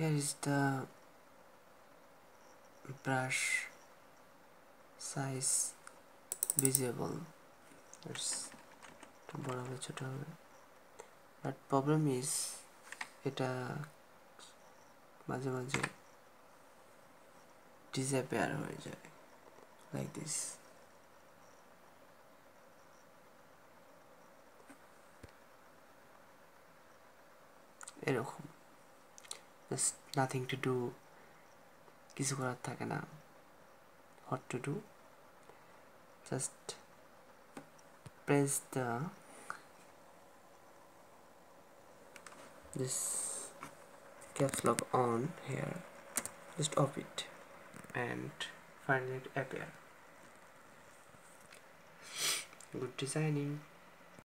here is the brush size visible. It's বড় হবে, ছোট হবে। বাট প্রবলেম ইজ এটা মাঝে মাঝে ডিসঅ্যাপিয়ার হয়ে যায় লাইক দিস এরকম। জাস্ট নাথিং টু ডু কিছু করার থাকে না what to do just press the this caps lock on here just off it and find it appear good designing